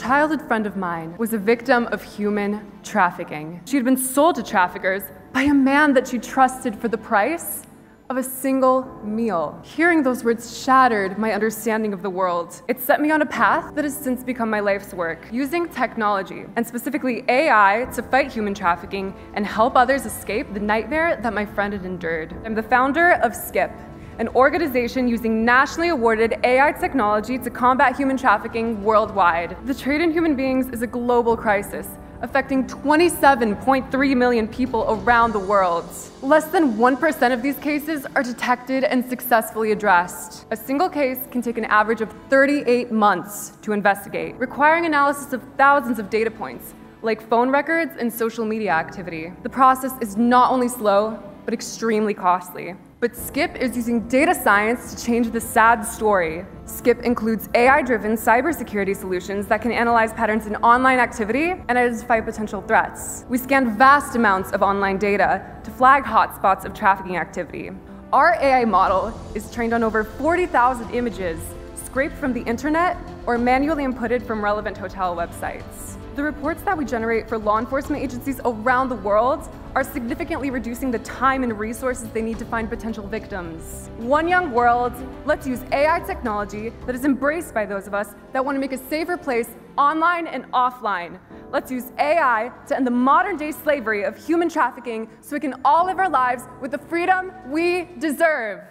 childhood friend of mine was a victim of human trafficking. She had been sold to traffickers by a man that she trusted for the price of a single meal. Hearing those words shattered my understanding of the world. It set me on a path that has since become my life's work. Using technology, and specifically AI, to fight human trafficking and help others escape the nightmare that my friend had endured. I'm the founder of SKIIP, an organization using nationally awarded AI technology to combat human trafficking worldwide. The trade in human beings is a global crisis affecting 27.3 million people around the world. Less than 1% of these cases are detected and successfully addressed. A single case can take an average of 38 months to investigate, requiring analysis of thousands of data points, like phone records and social media activity. The process is not only slow, but extremely costly. But SKIIP is using data science to change the sad story. SKIIP includes AI-driven cybersecurity solutions that can analyze patterns in online activity and identify potential threats. We scan vast amounts of online data to flag hotspots of trafficking activity. Our AI model is trained on over 40,000 images scraped from the internet or manually inputted from relevant hotel websites. The reports that we generate for law enforcement agencies around the world are significantly reducing the time and resources they need to find potential victims. One Young World, let's use AI technology that is embraced by those of us that want to make a safer place online and offline. Let's use AI to end the modern day slavery of human trafficking so we can all live our lives with the freedom we deserve.